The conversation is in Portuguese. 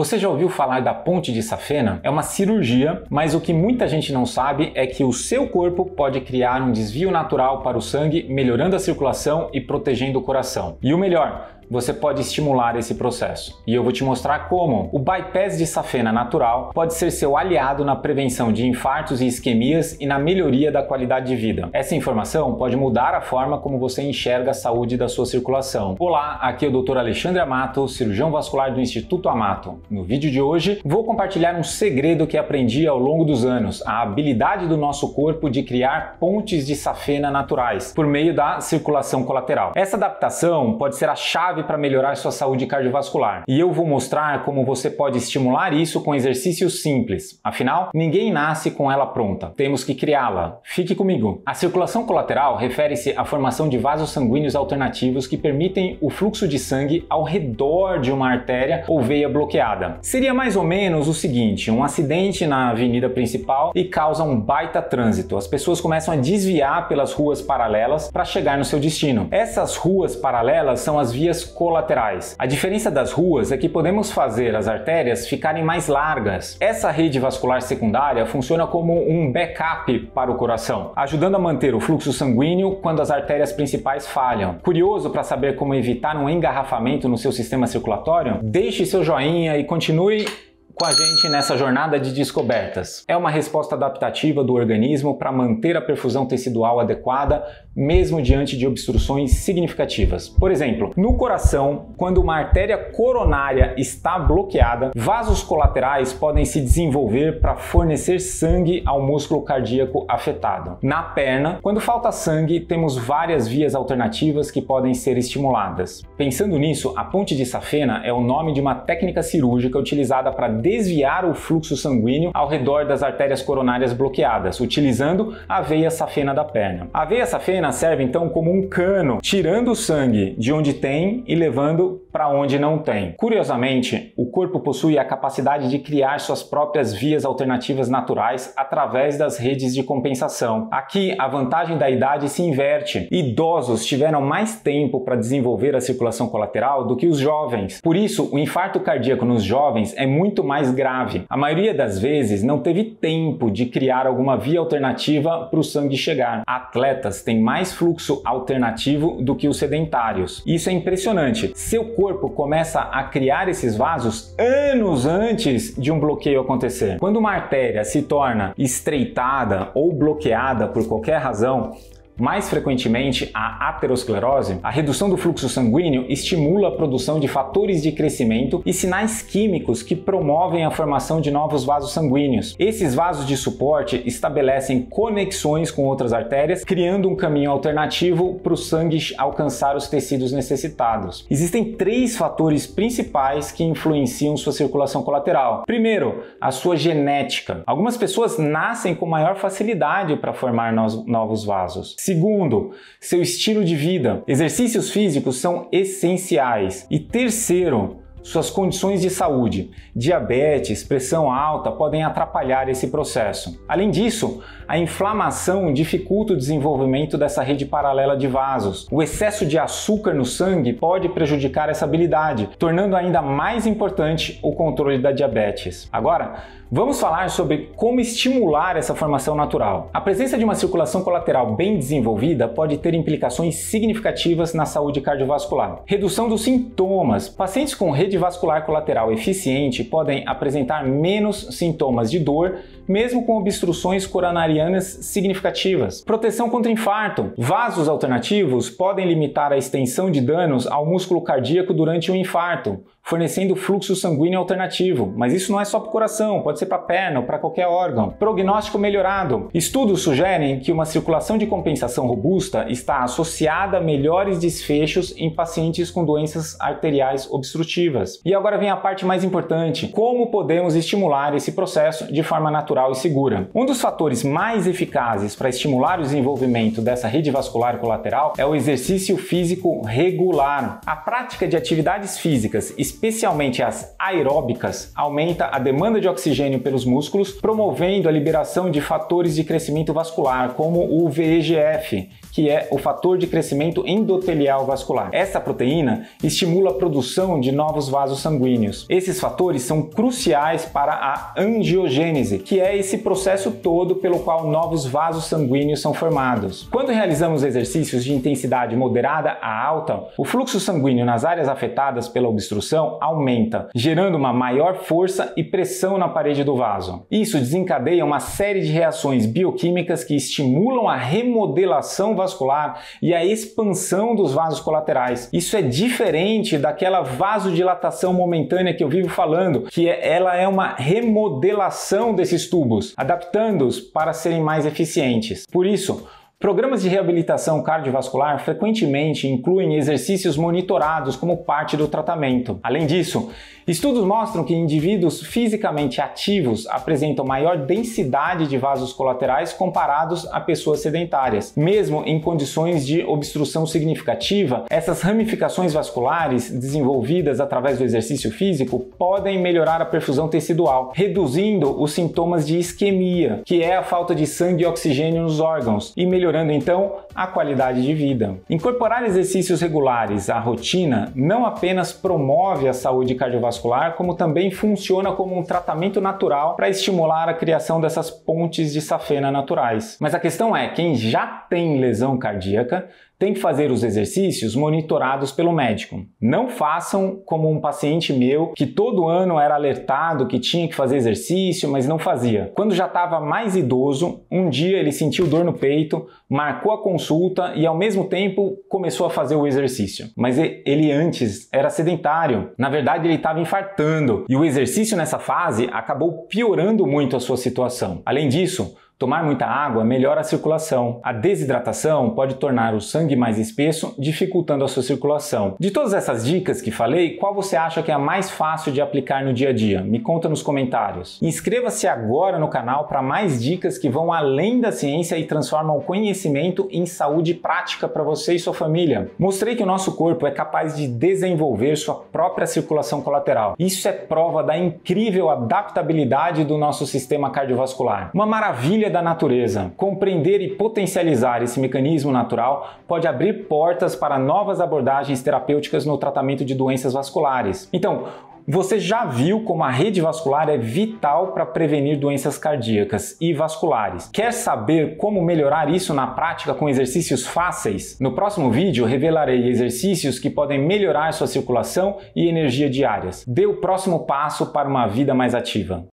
Você já ouviu falar da ponte de safena? É uma cirurgia, mas o que muita gente não sabe é que o seu corpo pode criar um desvio natural para o sangue, melhorando a circulação e protegendo o coração. E o melhor, você pode estimular esse processo. E eu vou te mostrar como. O bypass de safena natural pode ser seu aliado na prevenção de infartos e isquemias e na melhoria da qualidade de vida. Essa informação pode mudar a forma como você enxerga a saúde da sua circulação. Olá, aqui é o Dr. Alexandre Amato, cirurgião vascular do Instituto Amato. No vídeo de hoje, vou compartilhar um segredo que aprendi ao longo dos anos, a habilidade do nosso corpo de criar pontes de safena naturais por meio da circulação colateral. Essa adaptação pode ser a chave chave para melhorar sua saúde cardiovascular. E eu vou mostrar como você pode estimular isso com exercícios simples. Afinal, ninguém nasce com ela pronta. Temos que criá-la. Fique comigo. A circulação colateral refere-se à formação de vasos sanguíneos alternativos que permitem o fluxo de sangue ao redor de uma artéria ou veia bloqueada. Seria mais ou menos o seguinte: um acidente na avenida principal e causa um baita trânsito. As pessoas começam a desviar pelas ruas paralelas para chegar no seu destino. Essas ruas paralelas são as vias colaterais. A diferença das ruas é que podemos fazer as artérias ficarem mais largas. Essa rede vascular secundária funciona como um backup para o coração, ajudando a manter o fluxo sanguíneo quando as artérias principais falham. Curioso para saber como evitar um engarrafamento no seu sistema circulatório? Deixe seu joinha e continue com a gente nessa jornada de descobertas. É uma resposta adaptativa do organismo para manter a perfusão tecidual adequada, mesmo diante de obstruções significativas. Por exemplo, no coração, quando uma artéria coronária está bloqueada, vasos colaterais podem se desenvolver para fornecer sangue ao músculo cardíaco afetado. Na perna, quando falta sangue, temos várias vias alternativas que podem ser estimuladas. Pensando nisso, a ponte de safena é o nome de uma técnica cirúrgica utilizada para desviar o fluxo sanguíneo ao redor das artérias coronárias bloqueadas, utilizando a veia safena da perna. A veia safena serve então como um cano, tirando o sangue de onde tem e levando para onde não tem. Curiosamente, o corpo possui a capacidade de criar suas próprias vias alternativas naturais através das redes de compensação. Aqui, a vantagem da idade se inverte. Idosos tiveram mais tempo para desenvolver a circulação colateral do que os jovens. Por isso, o infarto cardíaco nos jovens é muito mais grave. A maioria das vezes não teve tempo de criar alguma via alternativa para o sangue chegar. Atletas têm mais fluxo alternativo do que os sedentários. Isso é impressionante. Seu corpo começa a criar esses vasos anos antes de um bloqueio acontecer. Quando uma artéria se torna estreitada ou bloqueada por qualquer razão, mais frequentemente, a aterosclerose, a redução do fluxo sanguíneo estimula a produção de fatores de crescimento e sinais químicos que promovem a formação de novos vasos sanguíneos. Esses vasos de suporte estabelecem conexões com outras artérias, criando um caminho alternativo para o sangue alcançar os tecidos necessitados. Existem três fatores principais que influenciam sua circulação colateral. Primeiro, a sua genética. Algumas pessoas nascem com maior facilidade para formar novos vasos. Segundo, seu estilo de vida. Exercícios físicos são essenciais. E terceiro, suas condições de saúde, diabetes, pressão alta podem atrapalhar esse processo. Além disso, a inflamação dificulta o desenvolvimento dessa rede paralela de vasos. O excesso de açúcar no sangue pode prejudicar essa habilidade, tornando ainda mais importante o controle da diabetes. Agora, vamos falar sobre como estimular essa formação natural. A presença de uma circulação colateral bem desenvolvida pode ter implicações significativas na saúde cardiovascular. Redução dos sintomas. Pacientes com rede vascular colateral eficiente podem apresentar menos sintomas de dor, mesmo com obstruções coronarianas significativas. Proteção contra infarto. Vasos alternativos podem limitar a extensão de danos ao músculo cardíaco durante o um infarto, fornecendo fluxo sanguíneo alternativo. Mas isso não é só para o coração, pode ser para a perna ou para qualquer órgão. Prognóstico melhorado. Estudos sugerem que uma circulação de compensação robusta está associada a melhores desfechos em pacientes com doenças arteriais obstrutivas. E agora vem a parte mais importante: como podemos estimular esse processo de forma natural e segura? Um dos fatores mais eficazes para estimular o desenvolvimento dessa rede vascular colateral é o exercício físico regular. A prática de atividades físicas as aeróbicas, aumenta a demanda de oxigênio pelos músculos, promovendo a liberação de fatores de crescimento vascular, como o VEGF, que é o fator de crescimento endotelial vascular. Essa proteína estimula a produção de novos vasos sanguíneos. Esses fatores são cruciais para a angiogênese, que é esse processo todo pelo qual novos vasos sanguíneos são formados. Quando realizamos exercícios de intensidade moderada a alta, o fluxo sanguíneo nas áreas afetadas pela obstrução aumenta, gerando uma maior força e pressão na parede do vaso. Isso desencadeia uma série de reações bioquímicas que estimulam a remodelação vascular e a expansão dos vasos colaterais. Isso é diferente daquela vasodilatação momentânea que eu vivo falando, que é, ela é uma remodelação desses tubos, adaptando-os para serem mais eficientes. Por isso, Programas de reabilitação cardiovascular frequentemente incluem exercícios monitorados como parte do tratamento. Além disso, estudos mostram que indivíduos fisicamente ativos apresentam maior densidade de vasos colaterais comparados a pessoas sedentárias. Mesmo em condições de obstrução significativa, essas ramificações vasculares desenvolvidas através do exercício físico podem melhorar a perfusão tecidual, reduzindo os sintomas de isquemia, que é a falta de sangue e oxigênio nos órgãos, e melhorando melhorando então a qualidade de vida. Incorporar exercícios regulares à rotina não apenas promove a saúde cardiovascular, como também funciona como um tratamento natural para estimular a criação dessas pontes de safena naturais. Mas a questão é, quem já tem lesão cardíaca tem que fazer os exercícios monitorados pelo médico. Não façam como um paciente meu que todo ano era alertado que tinha que fazer exercício, mas não fazia. Quando já estava mais idoso, um dia ele sentiu dor no peito, marcou a consulta e ao mesmo tempo começou a fazer o exercício. Mas ele antes era sedentário. Na verdade, ele estava infartando e o exercício nessa fase acabou piorando muito a sua situação. Além disso, Tomar muita água melhora a circulação. A desidratação pode tornar o sangue mais espesso, dificultando a sua circulação. De todas essas dicas que falei, qual você acha que é a mais fácil de aplicar no dia a dia? Me conta nos comentários. Inscreva-se agora no canal para mais dicas que vão além da ciência e transformam o conhecimento em saúde prática para você e sua família. Mostrei que o nosso corpo é capaz de desenvolver sua própria circulação colateral. Isso é prova da incrível adaptabilidade do nosso sistema cardiovascular. Uma maravilha da natureza. Compreender e potencializar esse mecanismo natural pode abrir portas para novas abordagens terapêuticas no tratamento de doenças vasculares. Então, você já viu como a rede vascular é vital para prevenir doenças cardíacas e vasculares. Quer saber como melhorar isso na prática com exercícios fáceis? No próximo vídeo revelarei exercícios que podem melhorar sua circulação e energia diárias. Dê o próximo passo para uma vida mais ativa.